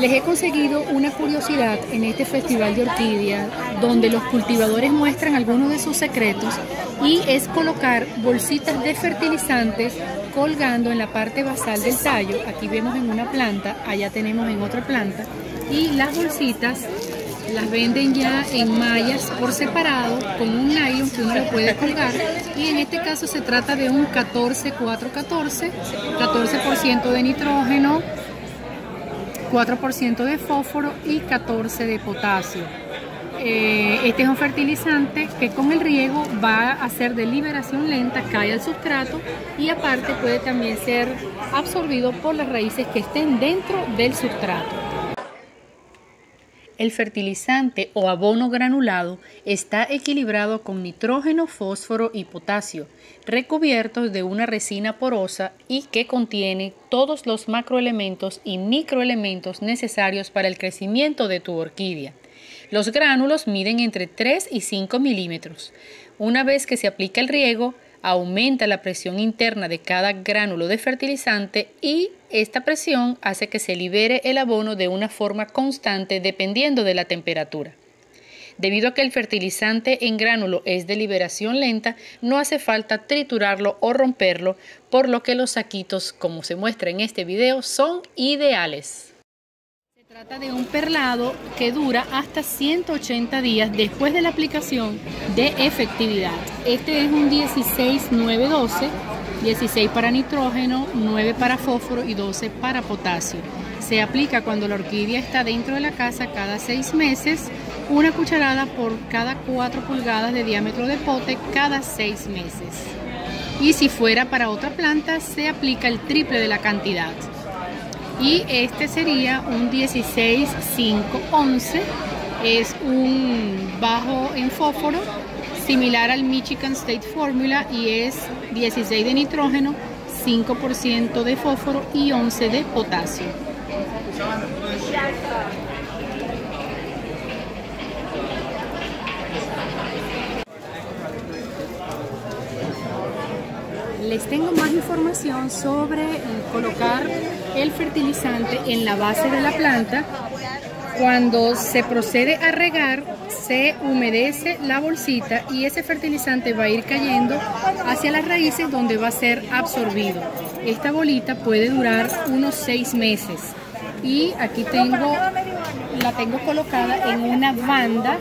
Les he conseguido una curiosidad en este festival de orquídeas donde los cultivadores muestran algunos de sus secretos y es colocar bolsitas de fertilizantes colgando en la parte basal del tallo. Aquí vemos en una planta, allá tenemos en otra planta y las bolsitas las venden ya en mallas por separado con un nylon que uno lo puede colgar y en este caso se trata de un 14-4-14, 14% de nitrógeno, 4% de fósforo y 14 de potasio. Eh, este es un fertilizante que con el riego va a hacer de liberación lenta, cae al sustrato y aparte puede también ser absorbido por las raíces que estén dentro del sustrato. El fertilizante o abono granulado está equilibrado con nitrógeno, fósforo y potasio, recubiertos de una resina porosa y que contiene todos los macroelementos y microelementos necesarios para el crecimiento de tu orquídea. Los gránulos miden entre 3 y 5 milímetros. Una vez que se aplica el riego, aumenta la presión interna de cada gránulo de fertilizante y esta presión hace que se libere el abono de una forma constante dependiendo de la temperatura. Debido a que el fertilizante en gránulo es de liberación lenta, no hace falta triturarlo o romperlo, por lo que los saquitos, como se muestra en este video, son ideales trata de un perlado que dura hasta 180 días después de la aplicación de efectividad. Este es un 16-9-12, 16 para nitrógeno, 9 para fósforo y 12 para potasio. Se aplica cuando la orquídea está dentro de la casa cada 6 meses, una cucharada por cada 4 pulgadas de diámetro de pote cada 6 meses. Y si fuera para otra planta, se aplica el triple de la cantidad y este sería un 16511 es un bajo en fósforo similar al Michigan State Formula y es 16 de nitrógeno 5% de fósforo y 11 de potasio les tengo más información sobre colocar el fertilizante en la base de la planta. Cuando se procede a regar, se humedece la bolsita y ese fertilizante va a ir cayendo hacia las raíces donde va a ser absorbido. Esta bolita puede durar unos seis meses y aquí tengo, la tengo colocada en una banda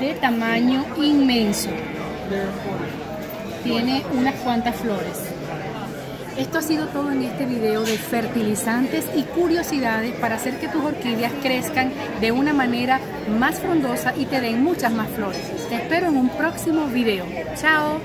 de tamaño inmenso tiene unas cuantas flores. Esto ha sido todo en este video de fertilizantes y curiosidades para hacer que tus orquídeas crezcan de una manera más frondosa y te den muchas más flores. Te espero en un próximo video. ¡Chao!